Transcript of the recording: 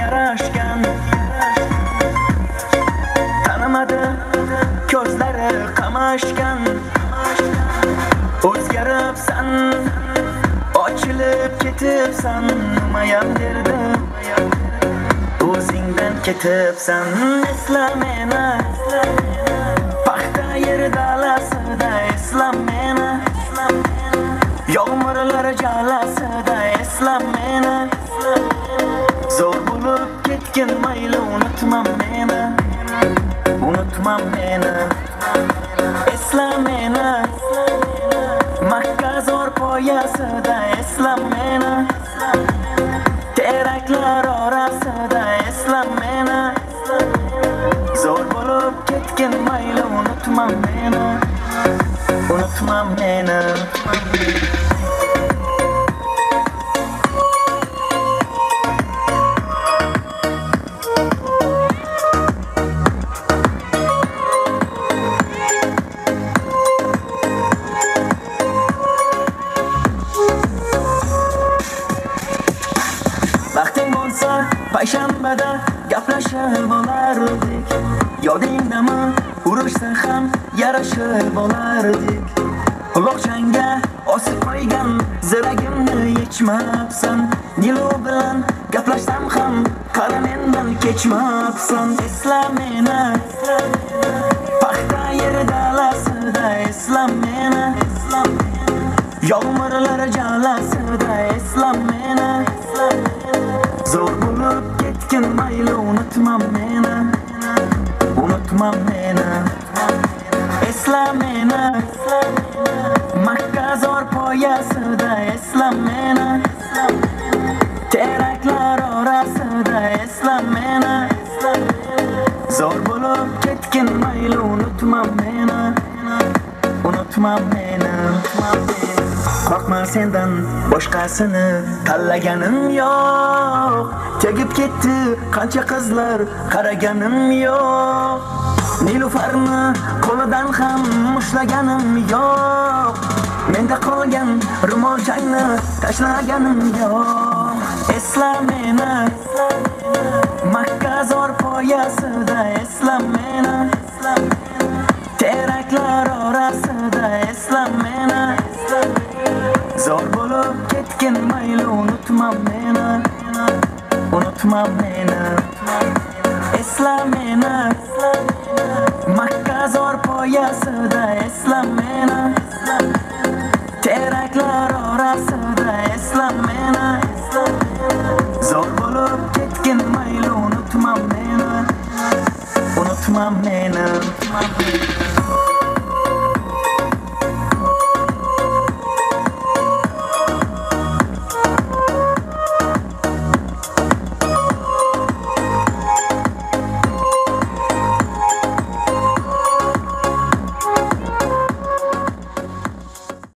yaraşgan Tanımadı gözleri kamaşgan O'zgaribsan ochilib ketibsan nimayam derdi. O'zingdan ketibsan esla meni paxta yerda ketgin mayli unutma meni unutma meni esla meni makka zo'r poyasida esla meni teraklar orasida esla meni zo'r bo'lib ketgin mayli unutma meni unutma meni payshanbada gaplashib olardik yodingdami urushsa ham yarashib olardik quloqchangga osib qo'ygan ziragimni yechmabsan nilu bilan gaplashsam ham qara mendan kechmabsan esla meni paxta yeri dalasida esla meni yomg'irlar jalasida esla meni zo'r ketgin mayli unutma meni. Unutma meni. Esla meni. Makka zo'r poyasida esla meni. Teraklar orasida esla meni. Zo'r bo'lib ketgin mayli unutma meni. Unutma meni. Qo'rqma sendan boshqasini tanlaganim yo'q. Tegib ketdi qancha qizlar qaraganim yo'q. Nilufarni qo'lidan ham mushlaganim yo'q. Menda qolgan ro'molchangni tashlaganim yo'q. Esla meni Makka zo'r poyasida esla meni. Teraklar orasida esla meni. Zo'r bo'lib ketgin mayli unutma meni. Unutma meni Esla meni Makka zo'r poyasida esla meni Teraklar orasida esla meni Zo'r bo'lib ketgin mayli unutma meni Unutma meni